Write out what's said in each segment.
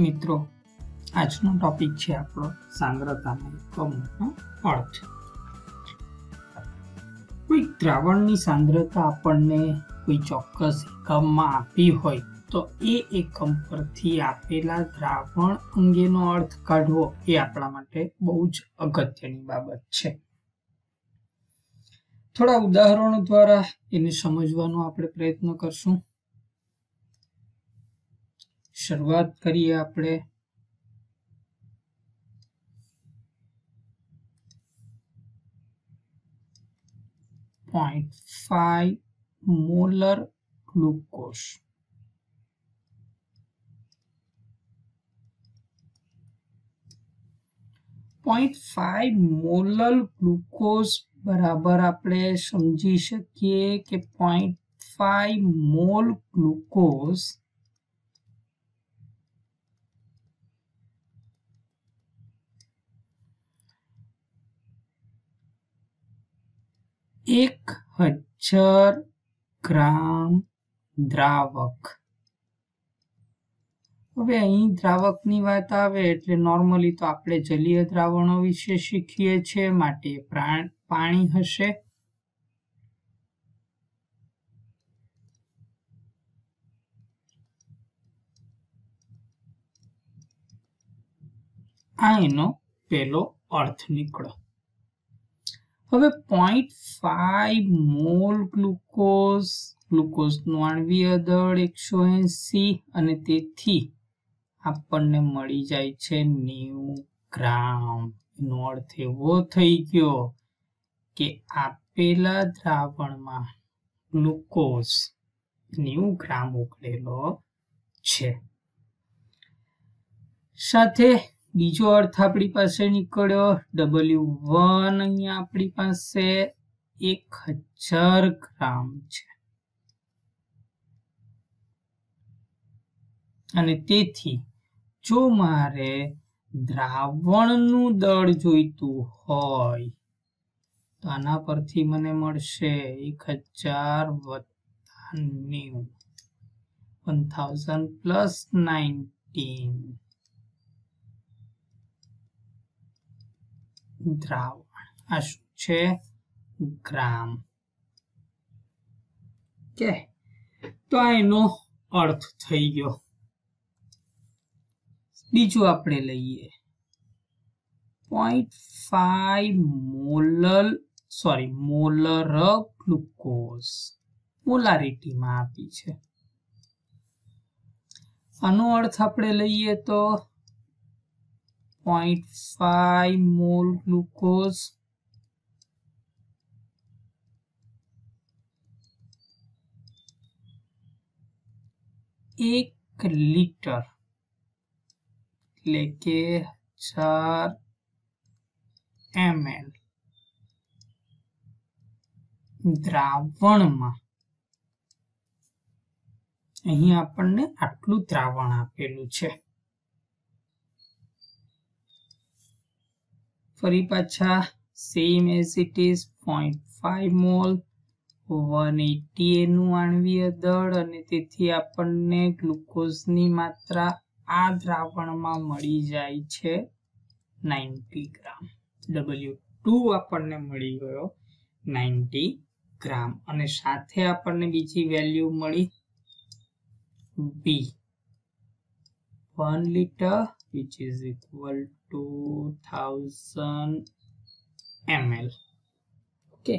મિત્રો, આજનો ટોપિક છે આપણો સાંદ્રતાના એકમનો અર્થ. કોઈ દ્રાવણની સાંદ્રતા આપણને કોઈ ચોક્કસ એકમમાં આપી હોય, તો એ એકમ પરથી આપેલા દ્રાવણ અંગેનો અર્થ કાઢવો એ આપણા માટે બહુ જ અગત્યની બાબત છે. થોડા ઉદાહરણો દ્વારા એને સમજવાનો આપણે પ્રયત્ન કરશું. શરૂઆત કરીએ આપણે. Point five molar glucose point five molar glucose બરાબર આપણે સમજી શકીએ કે પોઈન્ટ ફાઈવ મોલ ગ્લુકોઝ એક હજાર ગ્રામ દ્રાવક. હવે અહીં દ્રાવકની વાત આવે એટલે નોર્મલી તો આપણે જલીય દ્રાવણો વિશે શીખીએ છીએ, માટે પાણી હશે. આ એનો પેલો અર્થ નીકળો હવે પોઈન્ટ ફાઈવ મોલ ગ્લુકોઝ ગ્લુકોઝનું આણવીય દળ એકસો એસી અને તેથી આપણને મળી જાય છે નેવું ગ્રામ. એનો અર્થ એવો થઈ ગયો કે આપેલા દ્રાવણમાં ગ્લુકોઝ નેવું ગ્રામ ઉકળેલો છે. સાથે બીજો અર્થ આપણી પાસે નીકળ્યો ડબલ્યુ વન અહીંયા આપણી પાસે એક હજાર ગ્રામ છે. અને તેથી જો મારે દ્રાવણનું દળ જોઈતું હોય, તો આના પરથી મને મળશે એક હજાર વત્તા નેવું. One thousand plus nineteen. દ્રાવણ આ શું છે? ગ્રામ. કે તો આ એનો અર્થ થઈ ગયો. બીજું આપણે લઈએ. Point five molar sorry molar glucose મોલારિટીમાં આપી છે. આનો અર્થ આપણે લઈએ તો પોઈન્ટ mole મોલ ગ્લુકોઝ એક લીટર એટલે કે ચાર એમએલ દ્રાવણમાં અહીં આપણને આટલું દ્રાવણ આપેલું છે ફરી પાછા. Same as it is point five mole one eighty એનું આણવીય દળ અને તેથી આપણને ગ્લુકોઝની માત્રા આ દ્રાવણમાં મળી જાય છે નાઇન્ટી ગ્રામ. ડબલ્યુ ટુ આપણને મળી ગયો નાઇન્ટી ગ્રામ. અને સાથે આપણને બીજી વેલ્યુ મળી be one liter, which is equal to thousand ml okay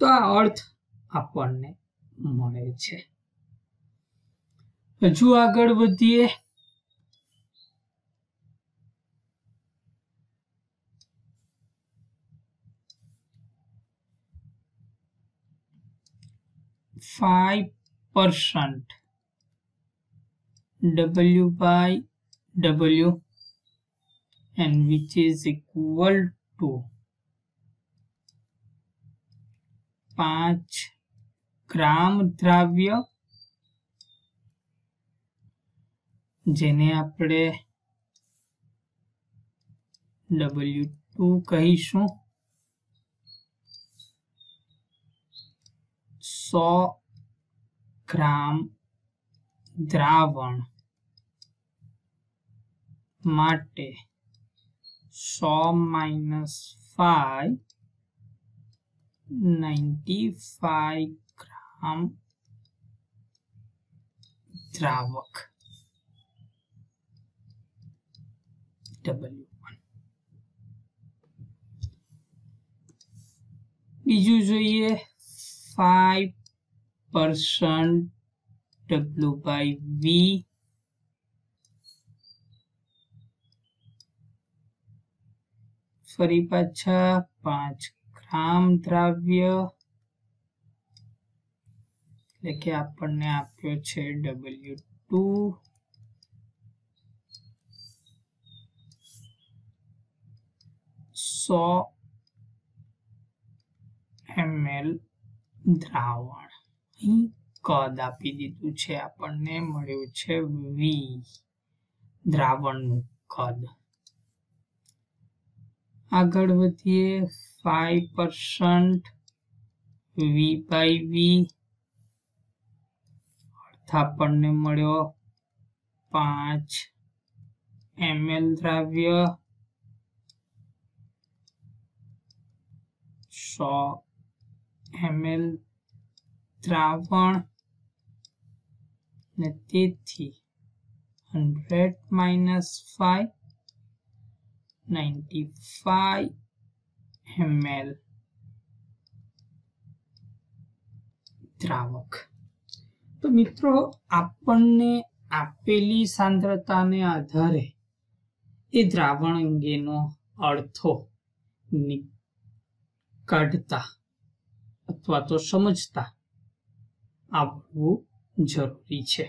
તો આ અર્થ આપણને મળે છે. હજુ આગળ વધીએ. Five percent. W by W and which is equal to પાંચ ગ્રામ દ્રાવ્ય જેને આપણે ડબલ્યુ ટુ કહીશું સો ગ્રામ દ્રાવણ માટે સો minus five ninety five gram દ્રાવક. W બીજું જોઈએ five percent W by V ફરી પાછા પાંચ ગ્રામ દ્રાવ્ય. એટલે કે આપણને આપ્યો છે ડબલ્યુ ટુ સો એમએલ દ્રાવણ. કદ આપી દીધું છે આપણને, મળ્યું છે વી દ્રાવણનું કદ. આગળ વધીએ. Five percent V by V અર્થ આપણને મળ્યો પાંચ એમએલ દ્રાવ્ય. સો એમએલ દ્રાવણ. ને તેથી hundred minus five ninety ml ML દ્રાવક. તો મિત્રો, આપણને આપેલી સાંદ્રતાને આધારે એ દ્રાવણ અંગેનો અર્થો કાઢતા અથવા તો સમજતા આવડવું જરૂરી છે.